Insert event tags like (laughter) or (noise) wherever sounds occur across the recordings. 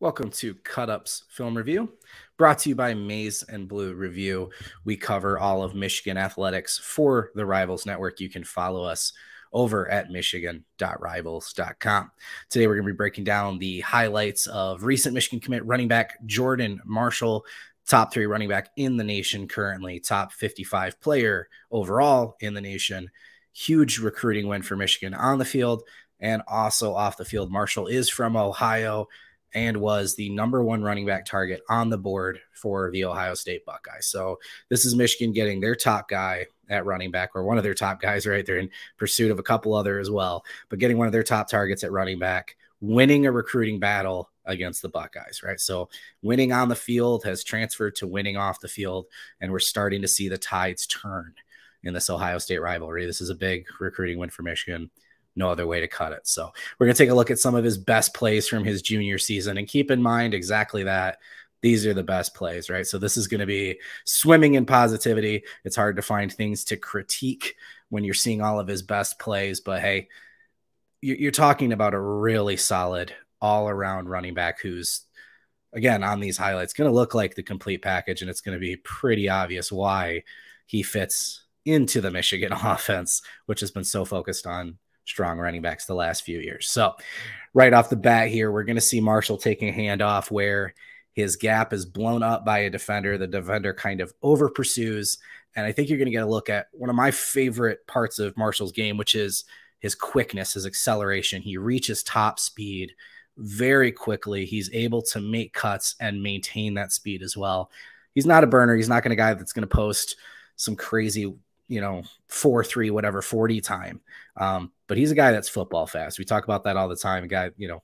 Welcome to Cut Ups Film Review, brought to you by Maize and Blue Review. We cover all of Michigan athletics for the Rivals Network. You can follow us over at michigan.rivals.com. Today, we're going to be breaking down the highlights of recent Michigan commit running back Jordan Marshall, top three running back in the nation currently, top 55 player overall in the nation. Huge recruiting win for Michigan on the field and also off the field. Marshall is from Ohio and was the number one running back target on the board for the Ohio State Buckeyes. So this is Michigan getting their top guy at running back, or one of their top guys, (laughs) right? They're in pursuit of a couple other as well, but getting one of their top targets at running back, winning a recruiting battle against the Buckeyes, right? So winning on the field has transferred to winning off the field, and we're starting to see the tides turn in this Ohio State rivalry. This is a big recruiting win for Michigan no other way to cut it. So we're going to take a look at some of his best plays from his junior season and keep in mind exactly that these are the best plays, right? So this is going to be swimming in positivity. It's hard to find things to critique when you're seeing all of his best plays, but hey, you're talking about a really solid all around running back who's again on these highlights going to look like the complete package and it's going to be pretty obvious why he fits into the Michigan (laughs) offense, which has been so focused on strong running backs the last few years. So, right off the bat here, we're going to see Marshall taking a handoff where his gap is blown up by a defender. The defender kind of over pursues. And I think you're going to get a look at one of my favorite parts of Marshall's game, which is his quickness, his acceleration. He reaches top speed very quickly. He's able to make cuts and maintain that speed as well. He's not a burner. He's not going to guy that's going to post some crazy you know, four, three, whatever, 40 time. Um, but he's a guy that's football fast. We talk about that all the time. A guy, you know,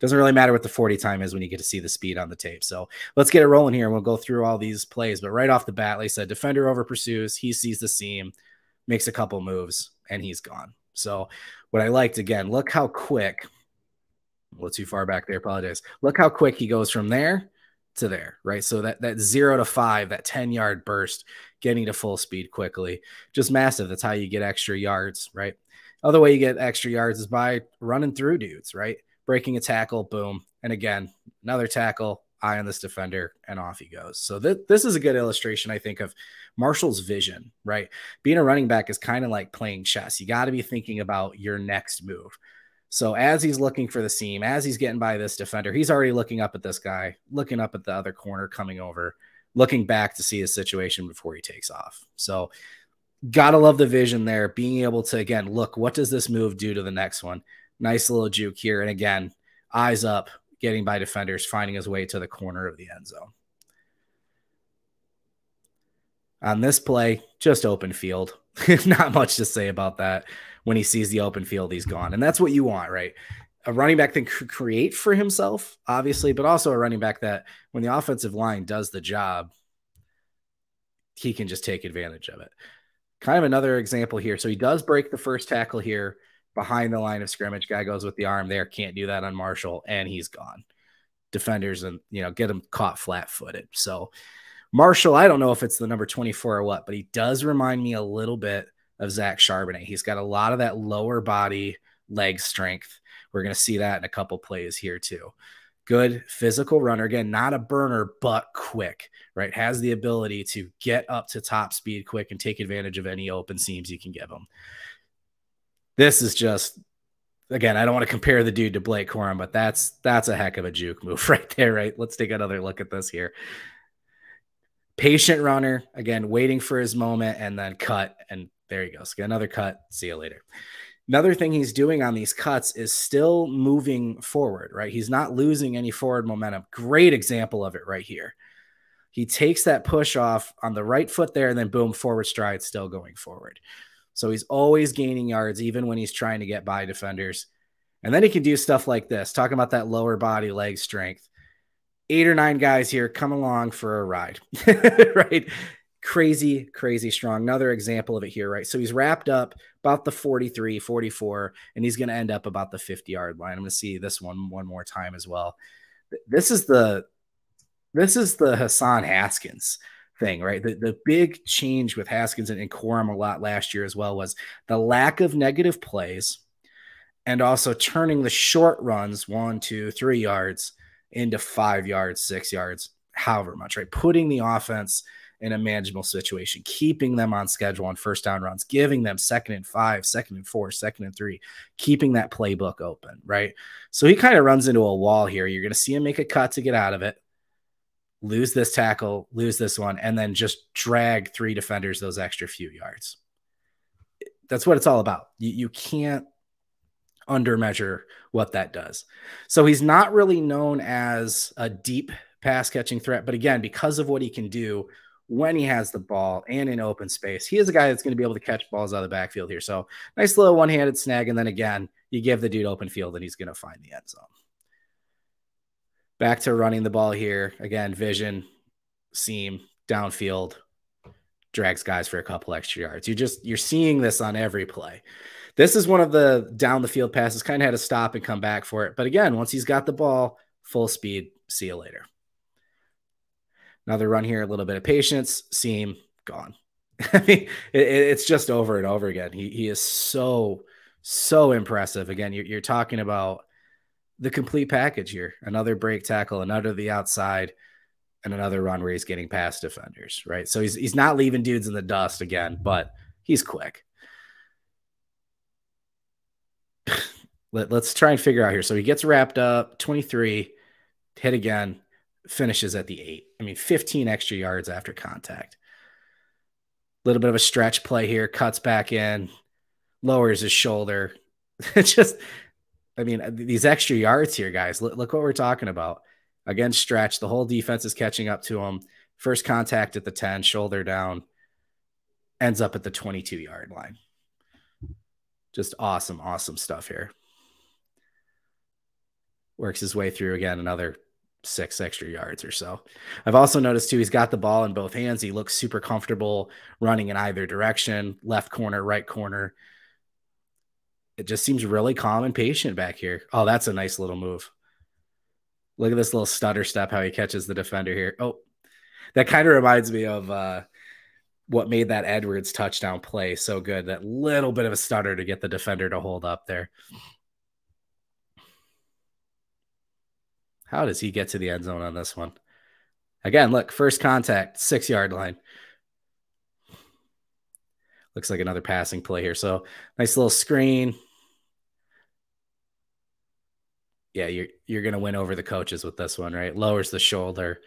doesn't really matter what the 40 time is when you get to see the speed on the tape. So let's get it rolling here and we'll go through all these plays. But right off the bat, like I said, defender over pursues, he sees the seam, makes a couple moves, and he's gone. So what I liked again, look how quick, well, too far back there, apologize. Look how quick he goes from there to there, right? So that that zero to five, that 10 yard burst, getting to full speed quickly, just massive. That's how you get extra yards, right? Other way you get extra yards is by running through dudes, right? Breaking a tackle, boom. And again, another tackle, eye on this defender, and off he goes. So th- this is a good illustration, I think, of Marshall's vision, right? Being a running back is kind of like playing chess. You got to be thinking about your next move. So as he's looking for the seam, as he's getting by this defender, he's already looking up at this guy, looking up at the other corner coming over, looking back to see his situation before he takes off. So gotta love the vision there, being able to again look what does this move do to the next one. Nice little juke here, and again, eyes up, getting by defenders, finding his way to the corner of the end zone. On this play, just open field. (laughs) Not much to say about that when he sees the open field, he's gone. And that's what you want, right? A running back that could create for himself, obviously, but also a running back that when the offensive line does the job, he can just take advantage of it. Kind of another example here. So he does break the first tackle here behind the line of scrimmage. Guy goes with the arm there, can't do that on Marshall, and he's gone. Defenders and you know get him caught flat footed. So Marshall, I don't know if it's the number 24 or what, but he does remind me a little bit of Zach Charbonnet. He's got a lot of that lower body leg strength. We're going to see that in a couple plays here too. Good physical runner. Again, not a burner, but quick, right? Has the ability to get up to top speed quick and take advantage of any open seams you can give him. This is just again, I don't want to compare the dude to Blake Corum, but that's that's a heck of a juke move (laughs) right there, right? Let's take another look at this here. Patient runner, again, waiting for his moment and then cut and there he goes. Get another cut. See you later. Another thing he's doing on these cuts is still moving forward, right? He's not losing any forward momentum. Great example of it right here. He takes that push off on the right foot there, and then boom, forward stride, still going forward. So he's always gaining yards, even when he's trying to get by defenders. And then he can do stuff like this, talking about that lower body leg strength. Eight or nine guys here come along for a ride, (laughs) right? Crazy, crazy strong. Another example of it here, right? So he's wrapped up about the 43, 44, and he's going to end up about the 50 yard line. I'm going to see this one one more time as well. This is the this is the Hassan Haskins thing, right? The, the big change with Haskins and, and Corum a lot last year as well was the lack of negative plays and also turning the short runs one, two, three yards into five yards, six yards, however much, right? Putting the offense in a manageable situation, keeping them on schedule on first down runs, giving them second and five, second and four, second and three, keeping that playbook open, right? So he kind of runs into a wall here. You're going to see him make a cut to get out of it, lose this tackle, lose this one, and then just drag three defenders those extra few yards. That's what it's all about. You, you can't undermeasure what that does. So he's not really known as a deep pass catching threat, but again, because of what he can do when he has the ball and in open space, he is a guy that's going to be able to catch balls out of the backfield here. So nice little one handed snag. And then again, you give the dude open field and he's going to find the end zone. Back to running the ball here. Again, vision, seam, downfield, drags guys for a couple extra yards. You just you're seeing this on every play. This is one of the down the field passes, kind of had to stop and come back for it. But again, once he's got the ball, full speed, see you later. Another run here, a little bit of patience, seam, gone. (laughs) I mean, it, it's just over and over again. He, he is so, so impressive. Again, you're, you're talking about the complete package here another break tackle, another the outside, and another run where he's getting past defenders, right? So he's, he's not leaving dudes in the dust again, but he's quick. (sighs) Let, us try and figure out here. So he gets wrapped up 23, hit again, finishes at the eight. I mean, 15 extra yards after contact. A little bit of a stretch play here, cuts back in, lowers his shoulder. (laughs) It's just, I mean, these extra yards here, guys. Look, look what we're talking about. Again, stretch. The whole defense is catching up to him. First contact at the 10, shoulder down, ends up at the 22 yard line. Just awesome, awesome stuff here. Works his way through again, another six extra yards or so. I've also noticed too, he's got the ball in both hands. He looks super comfortable running in either direction, left corner, right corner. It just seems really calm and patient back here. Oh, that's a nice little move. Look at this little stutter step, how he catches the defender here. Oh, that kind of reminds me of uh, what made that Edwards touchdown play so good. That little bit of a stutter to get the defender to hold up there. How does he get to the end zone on this one? Again, look, first contact, six yard line. Looks like another passing play here. So nice little screen. Yeah, you're you're gonna win over the coaches with this one, right? Lowers the shoulder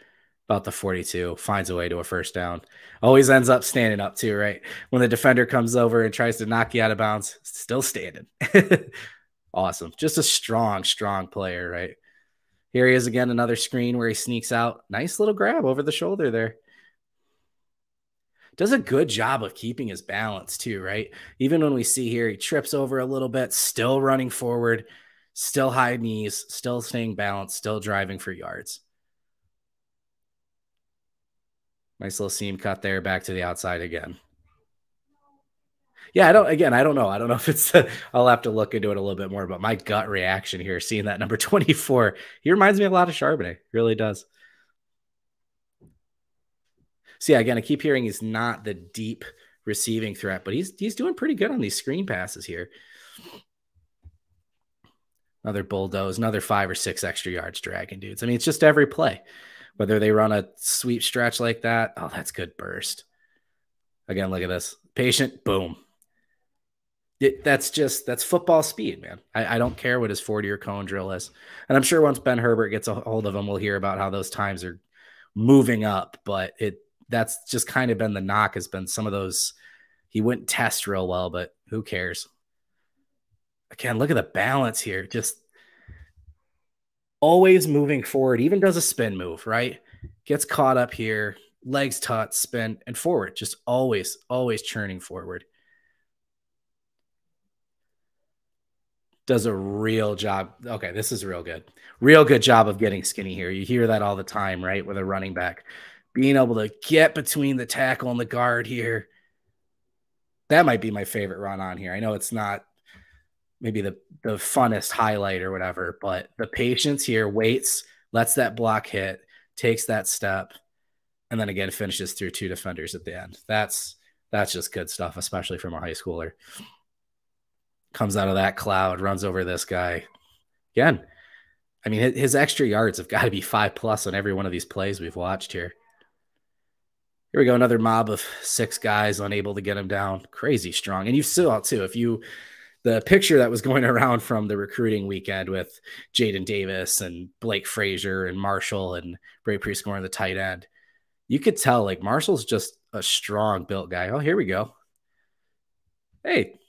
about the 42, finds a way to a first down. Always ends up standing up too, right? When the defender comes over and tries to knock you out of bounds, still standing. (laughs) awesome. Just a strong, strong player, right? Here he is again, another screen where he sneaks out. Nice little grab over the shoulder there. Does a good job of keeping his balance too, right? Even when we see here, he trips over a little bit, still running forward, still high knees, still staying balanced, still driving for yards. Nice little seam cut there, back to the outside again yeah, I don't. Again, I don't know. I don't know if it's. Uh, I'll have to look into it a little bit more. But my gut reaction here, seeing that number (laughs) twenty four, he reminds me a lot of Charbonnet. Really does. So yeah, again, I keep hearing he's not the deep receiving threat, but he's he's doing pretty good on these screen passes here. Another bulldoze, another five or six extra yards dragging dudes. I mean, it's just every play. Whether they run a sweep stretch like that, oh, that's good burst. Again, look at this. Patient, boom. It, that's just that's football speed, man. I, I, don't care what his 40 or cone drill is. And I'm sure once Ben Herbert gets a hold of him, we'll hear about how those times are moving up. But it that's just kind of been the knock has been some of those he wouldn't test real well, but who cares? Again, look at the balance here. Just always moving forward, even does a spin move, right? Gets caught up here, legs taut, spin, and forward. Just always, always churning forward. Does a real job. Okay, this is real good. Real good job of getting skinny here. You hear that all the time, right? With a running back being able to get between the tackle and the guard here. That might be my favorite run on here. I know it's not maybe the, the funnest highlight or whatever, but the patience here waits, lets that block hit, takes that step, and then again finishes through two defenders at the end. That's that's just good stuff, especially from a high schooler comes out of that cloud, runs over this guy. Again, I mean, his extra yards have got to be five plus on every one of these plays we've watched here. Here we go, another mob of six guys unable to get him down. Crazy strong. And you saw too, if you the picture that was going (laughs) around from the recruiting weekend with Jaden Davis and Blake Frazier and Marshall and Brady Prieskorn the tight end, you could tell like Marshall's just a strong built guy. Oh, here we go. Hey,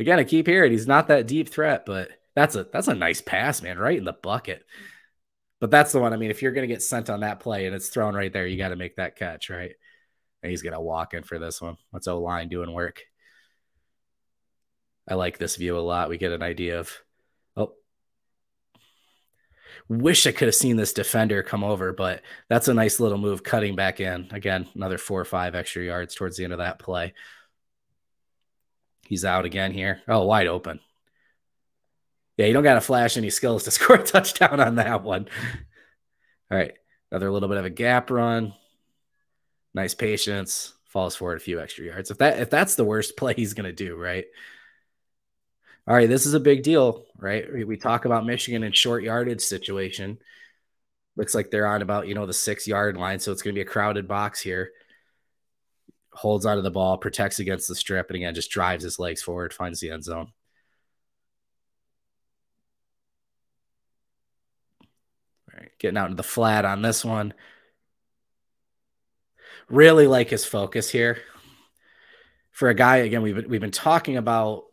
again, I keep hearing he's not that deep threat, but that's a that's a nice pass, man, right in the bucket. But that's the one. I mean, if you're going to get sent on that play and it's thrown right there, you got to make that catch, right? And he's going to walk in for this one. What's O line doing work? I like this view a lot. We get an idea of, oh, wish I could have seen this defender come over, but that's a nice little move cutting back in. Again, another four or five extra yards towards the end of that play. He's out again here. Oh, wide open. Yeah, you don't got to flash any skills to (laughs) score a touchdown on that one. All right. Another little bit of a gap run. Nice patience. Falls forward a few extra yards. If that if that's the worst play he's gonna do, right? All right, this is a big deal, right? We, talk about Michigan in short yardage situation. Looks like they're on about, you know, the six yard line. So it's going to be a crowded box here. Holds onto the ball, protects against the strip, and again, just drives his legs forward, finds the end zone. All right, getting out into the flat on this one. Really like his focus here. For a guy, again, we've we've been talking about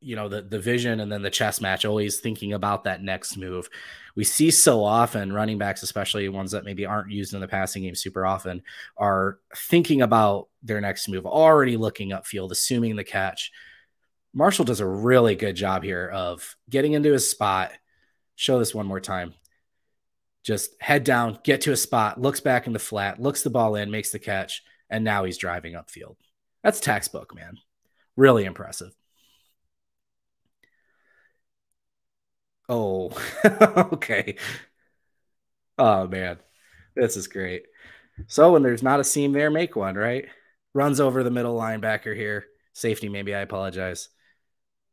you know the the vision and then the chess match always thinking about that next move. We see so often running backs especially ones that maybe aren't used in the passing game super often are thinking about their next move already looking upfield assuming the catch. Marshall does a really good job here of getting into his spot. Show this one more time. Just head down get to a spot looks back in the flat looks the ball in makes the catch and now he's driving upfield. That's textbook man. Really impressive Oh, (laughs) okay. Oh man, this is great. So when there's not a seam there, make one, right? Runs over the middle linebacker here. Safety, maybe I apologize.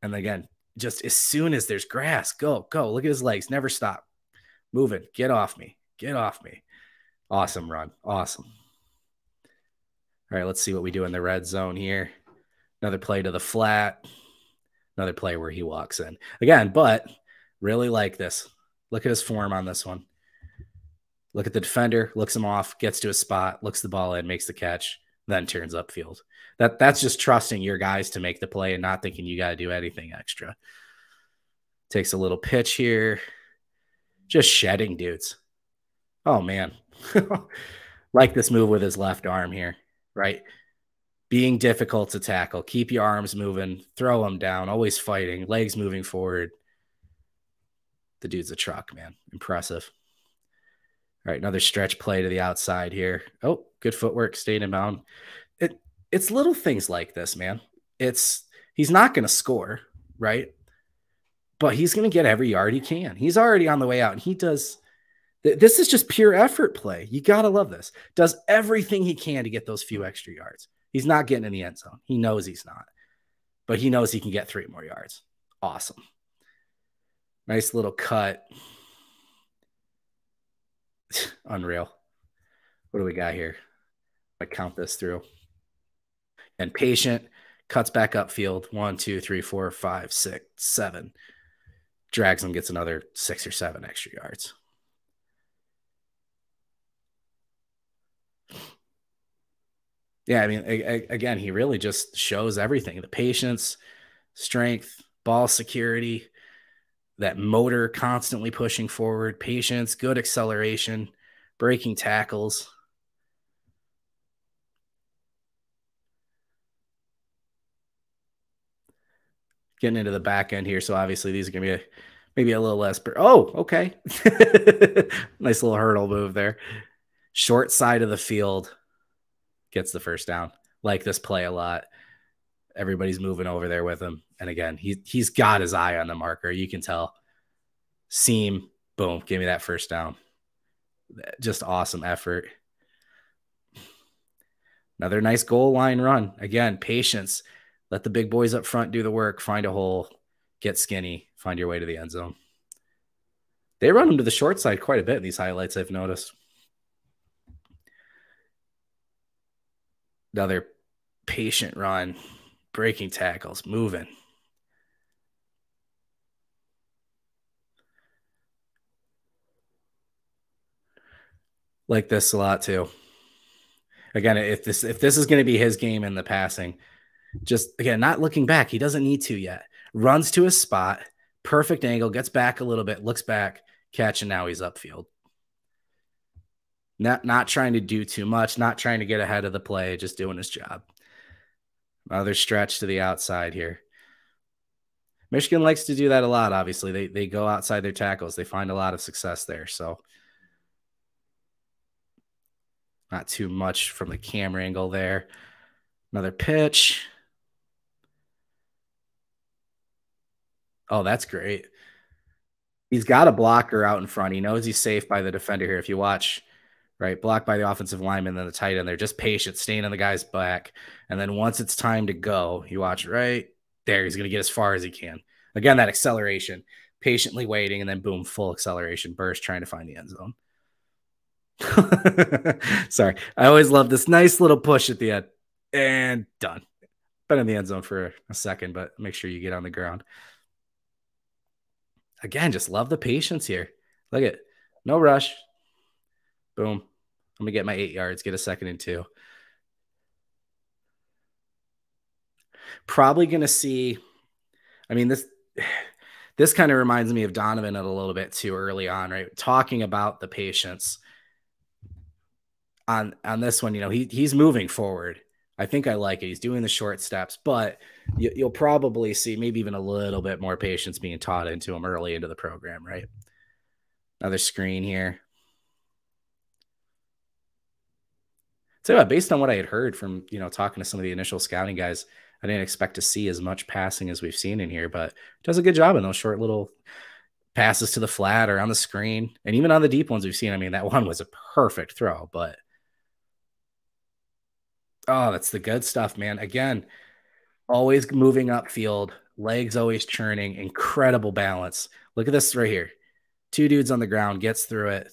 And again, just as soon as there's grass, go, go. Look at his legs. Never stop. Moving. Get off me. Get off me. Awesome run. Awesome. All right, let's see what we do in the red zone here. Another play to the flat. Another play where he walks in. Again, but Really like this. Look at his form on this one. Look at the defender, looks him off, gets to a spot, looks the ball in, makes the catch, then turns upfield. That that's just trusting your guys to make the play and not thinking you got to do anything extra. Takes a little pitch here. Just shedding dudes. Oh man. (laughs) like this move with his left arm here, right? Being difficult to tackle. Keep your arms moving, throw them down, always fighting, legs moving forward the dude's a truck, man. Impressive. All right, another stretch play to the outside here. Oh, good footwork, staying in bound. It it's little things like this, man. It's he's not going to score, right? But he's going to get every yard he can. He's already on the way out, and he does. This is just pure effort play. You got to love this. Does everything he can to get those few extra yards. He's not getting in the end zone. He knows he's not, but he knows he can get three more yards. Awesome. Nice little cut. (sighs) Unreal. What do we got here? I count this through. And patient cuts back upfield. One, two, three, four, five, six, seven. Drags and gets another six or seven extra yards. Yeah, I mean, again, he really just shows everything the patience, strength, ball security, that motor constantly pushing forward, patience, good acceleration, breaking tackles. Getting into the back end here, so obviously these are going to be a, maybe a little less. Oh, okay, (laughs) nice little hurdle move there. Short side of the field gets the first down. Like this play a lot. Everybody's moving over there with him. And again, he he's got his eye on the marker. You can tell. Seam, boom, give me that first down. Just awesome effort. Another nice goal line run. Again, patience. Let the big boys up front do the work. Find a hole, get skinny, find your way to the end zone. They run him to the short side quite a bit in these highlights, I've noticed. Another patient run, breaking tackles, moving. Like this a lot too. Again, if this if this is going to be his game in the passing, just again, not looking back, he doesn't need to yet. Runs to his spot, perfect angle, gets back a little bit, looks back, catch, and now he's upfield. Not not trying to do too much, not trying to get ahead of the play, just doing his job. Another stretch to the outside here. Michigan likes to do that a lot, obviously. They they go outside their tackles. They find a lot of success there. So not too much from the camera angle there. Another pitch. Oh, that's great. He's got a blocker out in front. He knows he's safe by the defender here. If you watch, right, blocked by the offensive lineman, then the tight end. They're just patient, staying on the guy's back. And then once it's time to go, you watch right there. He's going to get as far as he can. Again, that acceleration, patiently waiting, and then boom, full acceleration burst, trying to find the end zone. (laughs) Sorry. I always love this nice little push at the end and done. Been in the end zone for a second, but make sure you get on the ground. Again, just love the patience here. Look at no rush. Boom. I'm gonna get my eight yards, get a second and two. Probably gonna see. I mean, this (sighs) this kind of reminds me of Donovan a little bit too early on, right? Talking about the patience on on this one, you know, he he's moving forward. I think I like it. He's doing the short steps, but you, will probably see maybe even a little bit more patience being taught into him early into the program, right? Another screen here. So, yeah, based on what I had heard from you know talking to some of the initial scouting guys, I didn't expect to see as much passing as we've seen in here, but does a good job in those short little passes to the flat or on the screen, and even on the deep ones we've seen. I mean, that (laughs) one was a perfect throw, but Oh, that's the good stuff, man. Again, always moving upfield, legs always churning, incredible balance. Look at this right here. Two dudes on the ground, gets through it.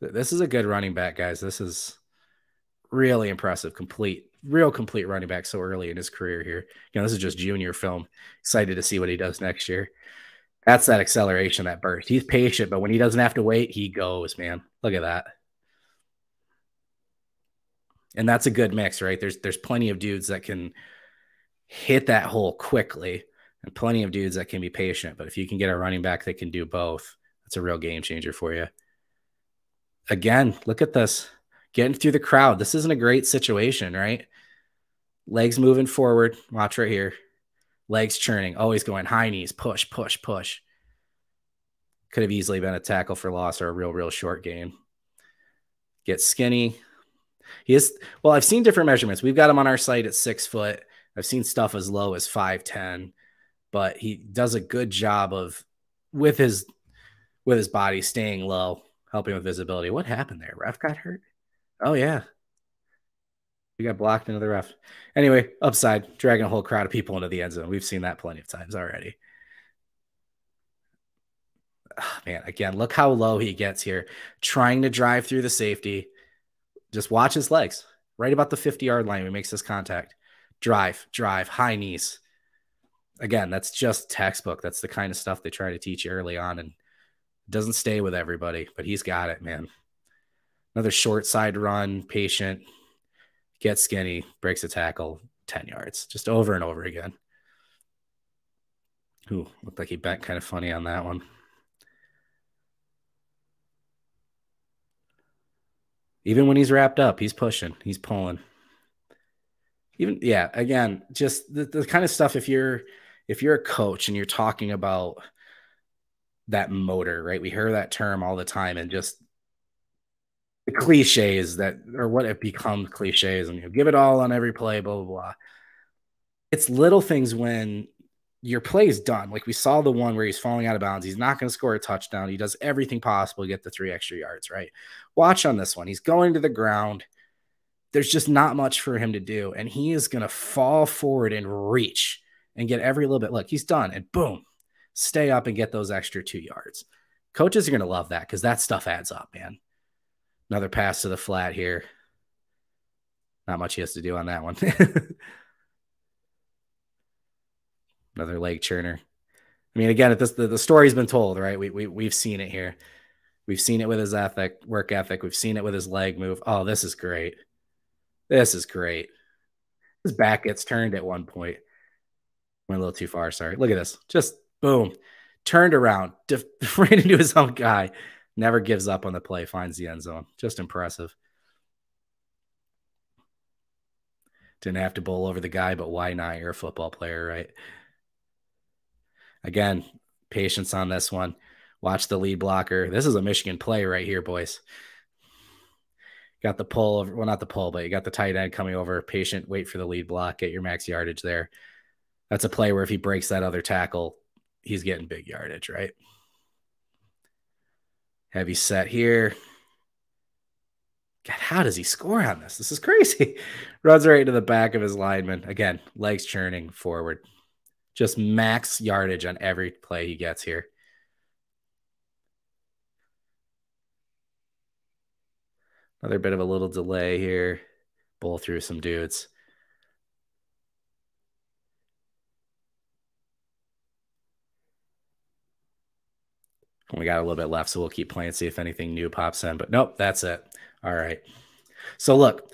This is a good running back, guys. This is really impressive. Complete, real complete running back so early in his career here. You know, this is just junior film. Excited to see what he does next year. That's that acceleration, that burst. He's patient, but when he doesn't have to wait, he goes, man. Look at that and that's a good mix, right? There's there's plenty of dudes that can hit that hole quickly, and plenty of dudes that can be patient. But if you can get a running back that can do both, that's a real game changer for you. Again, look at this getting through the crowd. This isn't a great situation, right? Legs moving forward. Watch right here. Legs churning, always going high knees, push, push, push. Could have easily been a tackle for loss or a real, real short game. Get skinny, he is well, I've seen different measurements. We've got him on our site at six foot. I've seen stuff as low as five ten, but he does a good job of with his with his body staying low, helping with visibility. What happened there? Ref got hurt? Oh yeah. We got blocked into the ref. Anyway, upside, dragging a whole crowd of people into the end zone. We've seen that plenty of times already. Oh, man, again, look how low he gets here, trying to drive through the safety just watch his legs right about the 50 yard line he makes this contact. Drive, drive, high knees. Again, that's just textbook. That's the kind of stuff they try to teach early on and doesn't stay with everybody, but he's got it, man. Mm-hmm. Another short side run, patient, gets skinny, breaks a tackle, 10 yards, just over and over again. Ooh, looked like he bent kind of funny on that one. Even when he's wrapped up, he's pushing, he's pulling. Even yeah, again, just the, the kind of stuff if you're if you're a coach and you're talking about that motor, right? We hear that term all the time and just the cliches that or what it becomes cliches and you give it all on every play, blah blah blah. It's little things when your play is done. Like we saw the one where he's falling out of bounds. He's not going to score a touchdown. He does everything possible to get the three extra yards, right? Watch on this one. He's going to the ground. There's just not much for him to do. And he is going to fall forward and reach and get every little bit. Look, he's done. And boom, stay up and get those extra two yards. Coaches are going to love that because that stuff adds up, man. Another pass to the flat here. Not much he has to do on that one. (laughs) Another leg churner. I mean, again, this, the, the story's been told, right? We, we, we've seen it here. We've seen it with his ethic, work ethic. We've seen it with his leg move. Oh, this is great. This is great. His back gets turned at one point. Went a little too far. Sorry. Look at this. Just boom. Turned around, (laughs) def- ran into his own guy. Never gives up on the play, finds the end zone. Just impressive. Didn't have to bowl over the guy, but why not? You're a football player, right? Again, patience on this one. Watch the lead blocker. This is a Michigan play right here, boys. Got the pull, over. well, not the pull, but you got the tight end coming over. Patient, wait for the lead block, get your max yardage there. That's a play where if he breaks that other tackle, he's getting big yardage, right? Heavy set here. God, how does he score on this? This is crazy. (laughs) Runs right into the back of his lineman. Again, legs churning forward. Just max yardage on every play he gets here. Another bit of a little delay here. Bowl through some dudes. We got a little bit left, so we'll keep playing, see if anything new pops in. But nope, that's it. All right. So look,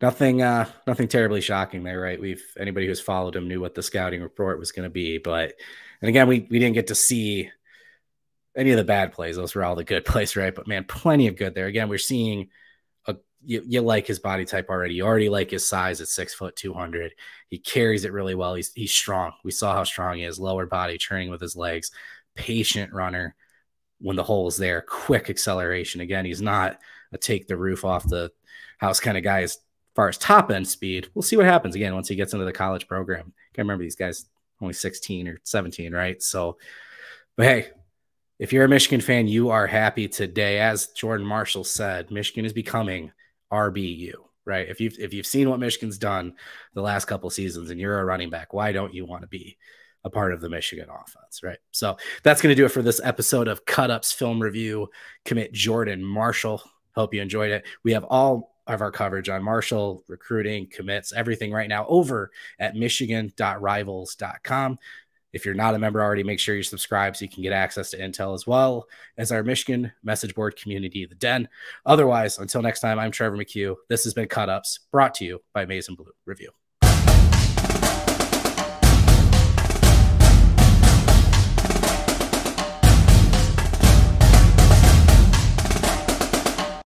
nothing uh nothing terribly shocking there, right? We've anybody who's followed him knew what the scouting report was going to be, but and again, we we didn't get to see any of the bad plays. Those were all the good (laughs) plays, right? But man, plenty of good there. Again, we're seeing a you, you like his body type already. You already like his size at six foot two hundred. He carries it really well. He's he's strong. We saw how strong he is. Lower body, turning with his legs, patient runner when the hole is there, quick acceleration. Again, he's not a take the roof off the house kind of guy as far as top end speed. We'll see what happens again once he gets into the college program. Can't remember these guys only 16 or 17, right? So, but hey, if you're a Michigan fan, you are happy today. As Jordan Marshall said, Michigan is becoming RBU, right? If you've if you've seen what Michigan's done the last couple seasons and you're a running back, why don't you want to be a part of the Michigan offense, right? So that's going to do it for this episode of Cut Ups Film Review. Commit Jordan Marshall. Hope you enjoyed it. We have all of our coverage on Marshall, recruiting, commits, everything right now over at michigan.rivals.com. If you're not a member already, make sure you subscribe so you can get access to intel as well as our Michigan message board community, the Den. Otherwise, until next time, I'm Trevor McHugh. This has been Cut Ups, brought to you by and Blue Review.